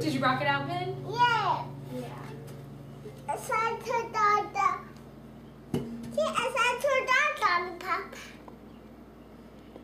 did you rock it out, Ben?